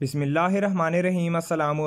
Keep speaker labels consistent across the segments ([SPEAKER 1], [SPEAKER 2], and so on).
[SPEAKER 1] बिसमीम अल्लाम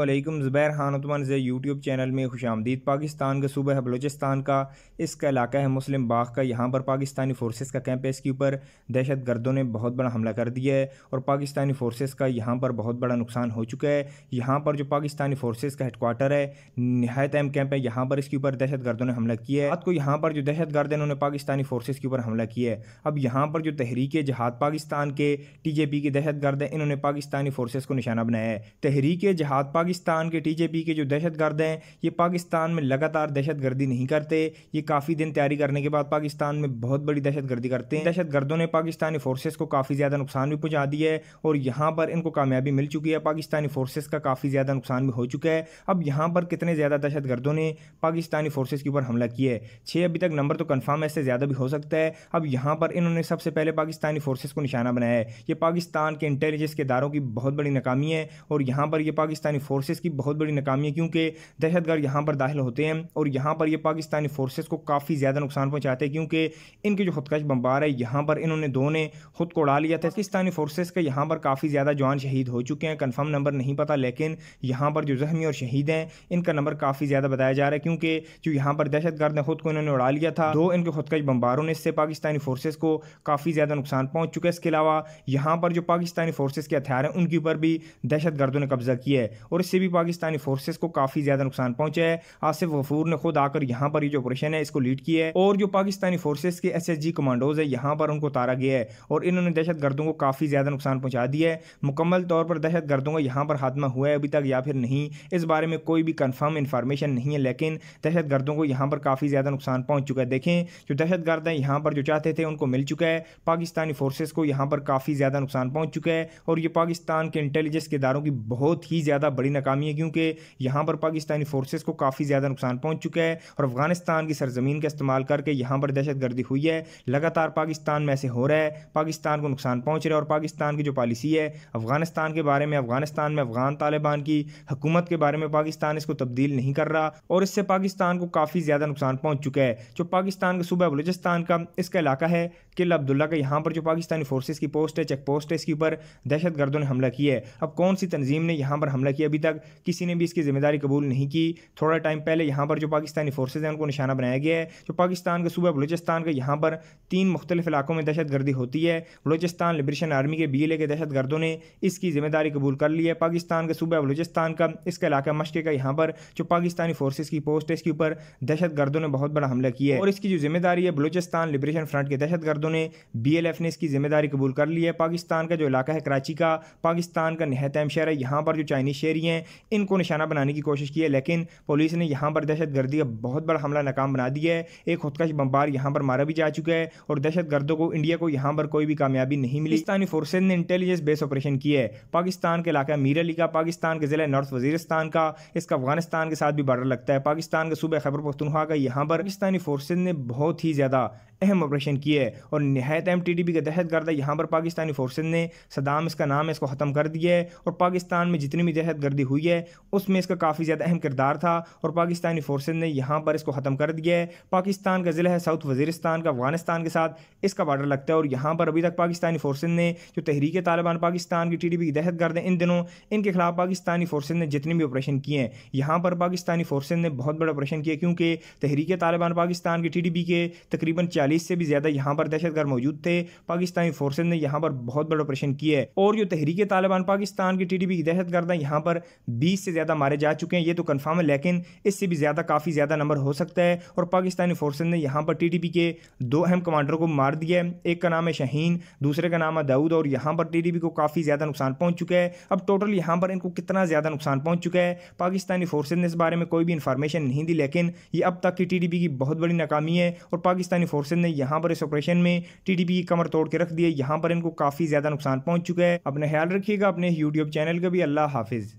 [SPEAKER 1] ज़ुबैर खान से यूट्यूब चैनल में खुश आमदीद। पाकिस्तान का सूबह है बलोचिस्तान का, इसका इलाका है मुस्लिम बाग का। यहाँ पर पाकिस्तानी फोर्सेस का कैंप है इसके ऊपर। दहशत गर्दों ने बहुत बड़ा हमला कर दिया है और पाकिस्तानी फोर्सेस का यहाँ पर बहुत बड़ा नुकसान हो चुका है। यहाँ पर जो पाकिस्तानी फोर्सेस का हेडकोार्टर है, नहायत अहम कैंप है। यहाँ पर इसके ऊपर दहशत गर्दों ने हमला किया है। रात को यहाँ पर जो दहशत गर्द इन्होंने पाकिस्तानी फोर्सेस के ऊपर हमला किया है। अब यहाँ पर जो तहरीक जहाद पाकिस्तान के टी जे पी के दहशत गर्द है, इन्होंने पाकिस्तानी फोर्सेस को निशाना बनाया है। तहरीक जहाद पाकिस्तान के टीजेपी के जो दहशत गर्द हैं, ये पाकिस्तान में लगातार दहशत गर्दी नहीं करते। ये काफ़ी दिन तैयारी करने के बाद पाकिस्तान में बहुत बड़ी दहशत गर्दी करते हैं। दहशत गर्दों ने पाकिस्तानी फोर्सेस को काफ़ी ज़्यादा नुकसान भी पहुँचा दिया है और यहाँ पर इनको कामयाबी मिल चुकी है। पाकिस्तानी फोर्सेस का काफ़ी ज़्यादा नुकसान भी हो चुका है। अब यहाँ पर कितने ज़्यादा दहशत गर्दों ने पाकिस्तानी फोर्सेस के ऊपर हमला किया है? छः अभी तक नंबर तो कन्फर्म ऐसे ज़्यादा भी हो सकता है। अब यहाँ पर इन्होंने सबसे पहले पाकिस्तानी फोर्सेस को निशाना बनाया है। ये पाकिस्तान के इंटेलिजेंस के इदारों की बहुत बड़ी नाकामी है और यहाँ पर ये पाकिस्तानी फोर्सेस की बहुत बड़ी नाकामी है क्योंकि दहशतगर्द यहाँ पर दाखिल होते हैं और यहाँ पर ये पाकिस्तानी फोर्सेस को काफ़ी ज़्यादा नुकसान पहुँचाते हैं क्योंकि इनके जो खुदकश बम्बार है, यहाँ पर इन्होंने दो ने खुद को उड़ा लिया था। पाकिस्तानी फोर्सेस के यहाँ पर काफ़ी ज़्यादा जवान शहीद हो चुके हैं कन्फर्म नंबर नहीं पता, लेकिन यहाँ पर जो जख्मी और शहीद हैं, इनका नंबर काफ़ी ज़्यादा बताया जा रहा है क्योंकि जो यहाँ पर दहशत गर्द ने खुद को इन्होंने उड़ा लिया था, दो इनके खुदकश बम्बारों ने इससे पाकिस्तानी फोर्सेस को काफ़ी ज़्यादा नुकसान पहुँच चुका है। इसके अलावा यहाँ पर जो पाकिस्तानी फोर्सेस के हथियार हैं, उनके ऊपर भी दहशत गर्दों ने कब्जा किया है और इससे भी पाकिस्तानी फोर्सेस को काफ़ी ज़्यादा नुकसान पहुँचा है। आसिफ वफूर ने खुद आकर यहाँ पर ये जो ऑपरेशन है, इसको लीड किया है और जो पाकिस्तानी फोर्सेस के एस एस जी कमांडोज है, यहाँ पर उनको तारा गया है और इन्होंने दहशत गर्दों को काफ़ी ज़्यादा नुकसान पहुँचा दिया है। मुकम्मल तौर पर दहशत गर्दों का यहाँ पर खात्मा हुआ है अभी तक या फिर नहीं, इस बारे में कोई भी कन्फर्म इन्फॉर्मेशन नहीं है, लेकिन दहशत गर्दों को यहाँ पर काफ़ी ज़्यादा नुकसान पहुँच चुका है। देखें, जो दहशत गर्द यहाँ पर जो चाहते थे, उनको मिल चुका है। पाकिस्तानी फोर्सेस को यहाँ पर काफ़ी ज़्यादा नुकसान पहुँच चुका है और ये पाकिस्तान के इंटेलिजेंस के इदारों की बहुत ही ज़्यादा बड़ी नाकामी है, क्योंकि यहाँ पर पाकिस्तानी फोर्सेस को काफ़ी ज़्यादा नुकसान पहुँच चुका है और अफ़गानिस्तान की सरजमीन का इस्तेमाल करके यहाँ पर दहशत गर्दी हुई है। लगातार पाकिस्तान में ऐसे हो रहा है, पाकिस्तान को नुकसान पहुँच रहा है और पाकिस्तान की जो पॉलिसी है, अफ़गानिस्तान के बारे में, अफ़गानिस्तान में अफगान तालिबान की हुकूमत के बारे में पाकिस्तान इसको तब्दील नहीं कर रहा और इससे पाकिस्तान को काफ़ी ज़्यादा नुकसान पहुँच चुका है। जो पाकिस्तान का सूबा बलूचिस्तान का इसका इलाका है, किला अब्दुल्ला का, यहाँ पर जो पाकिस्तानी फोर्सेस की पोस्ट है चेक पोस्ट है, इसके ऊपर दहशत गर्दों ने हमला किया है। अब कौन सी तंजीम ने यहाँ पर हमला किया? अभी तक किसी ने भी इसकी ज़िम्मेदारी कबूल नहीं की। थोड़ा टाइम पहले यहाँ पर जो पाकिस्तानी फोर्सेज हैं, उनको निशाना बनाया गया है। जो पाकिस्तान का सूबा बलूचिस्तान का यहाँ पर तीन मुख्तलिफ़ इलाकों में दहशत गर्दी होती है। बलूचिस्तान लिब्रेशन आर्मी के बी एल ए के दहशत गर्दों ने इसकी ज़िम्मेदारी कबूल कर ली है। पाकिस्तान का सूबा बलूचिस्तान का, इसका इलाका मशक़ का यहाँ पर जो पाकिस्तानी फोर्सेज की पोस्ट है, इसके ऊपर दहशत गर्दों ने बहुत बड़ा हमला किया है। और इसकी जो ज़िम्मेदारी है, बलूचिस्तान लिब्रेशन फ्रंट के दहशत गर्दों ने बी एल एफ़ ने इसकी ज़िम्मेदारी कबूल कर ली है। पाकिस्तान का जो इलाका है, कराची का, पाकिस्तान का नहत अहम शहर है। यहाँ पर जो चाइनीज़ शहरी हैं, इनको निशाना बनाने की कोशिश की है, लेकिन पुलिस ने यहाँ पर दहशत गर्दी का बहुत बड़ा हमला नाकाम बना दिया है। एक खुदकश बम्बार यहाँ पर मारा भी जा चुका है और दहशत गर्दों को, इंडिया को यहाँ पर कोई भी कामयाबी नहीं मिली। पाकिस्तानी फोर्सेज ने इंटेलिजेंस बेस ऑपरेशन किया है। पाकिस्तान के इलाका मीर अली का, पाकिस्तान के ज़िले नॉर्थ वजीरस्तान का, इसका अफ़गानिस्तान के साथ भी बॉर्डर लगता है। पाकिस्तान के सूबे खैबर पख्तनख्वा का यहाँ पर पाकिस्तानी फोर्सेज ने बहुत ही ज़्यादा अहम ऑपरेशन किए और नहायत अहम टी डी पी का दहशत गर्दा यहाँ पर पाकिस्तानी फोर्सेज ने सदाम इसका नाम है, इसको ख़त्म कर दिया है और पाकिस्तान में जितनी भी दहशत गर्दी हुई है, उसमें इसका काफ़ी ज़्यादा अहम किरदार था और पाकिस्तानी फोर्सेज ने यहाँ पर इसको ख़त्म कर दिया है। पाकिस्तान का ज़िला है साउथ वजीरस्तान का अफ़गानिस्तान के साथ इसका बार्डर लगता है और यहाँ पर अभी तक पाकिस्तानी फोर्सेज ने जो तहरीक तालिबान पाकिस्तान की टी डी पी की दहशत गर्द इन दिनों इनके खिलाफ पाकिस्तानी फोर्सेज ने जितने भी ऑपरेशन किए हैं, यहाँ पर पाकिस्तानी फोर्सेज ने बहुत बड़ा ऑपरेशन किया क्योंकि तहरीक तालिबान पाकिस्तान की टी डी पी के तकरीबन चालीस से भी ज़्यादा यहाँ पर दहशतगर्द मौजूद थे। पाकिस्तानी फोर्सेज ने यहाँ पर बहुत बड़ा ऑपरेशन किया है। और जो तहरीक तालिबान पाकिस्तान की टी डी पी की दहशत गर्द यहाँ पर बीस से ज़्यादा मारे जा चुके हैं। ये तो कन्फर्म है, लेकिन इससे भी ज़्यादा काफ़ी ज़्यादा नंबर हो सकता है। और पाकिस्तानी फोर्सेज ने यहाँ पर टी टी पी के दो अहम कमांडरों को मार दिया है। एक का नाम है शहीन, दूसरे का नाम है दाऊद, और यहाँ पर टी टी पी को काफ़ी ज़्यादा नुकसान पहुँच चुका है। अब टोटल यहाँ पर इनको कितना ज़्यादा नुकसान पहुँच चुका है? पाकिस्तानी फोर्सेज ने इस बारे में कोई भी इन्फॉर्मेशन नहीं दी, लेकिन ये अब तक की टी टी पी की बहुत बड़ी नाकामी है। और पाकिस्तानी फोर्सेज ने यहाँ पर इस ऑपरेशन में टी टी की कमर तोड़ के रख दिया यहाँ पर इनको काफ़ी ज़्यादा नुकसान पहुँच चुका है। अपना ख्याल रखिएगा, अपने यूट्यूब चैनल का भी। अल्लाह हाफिज़।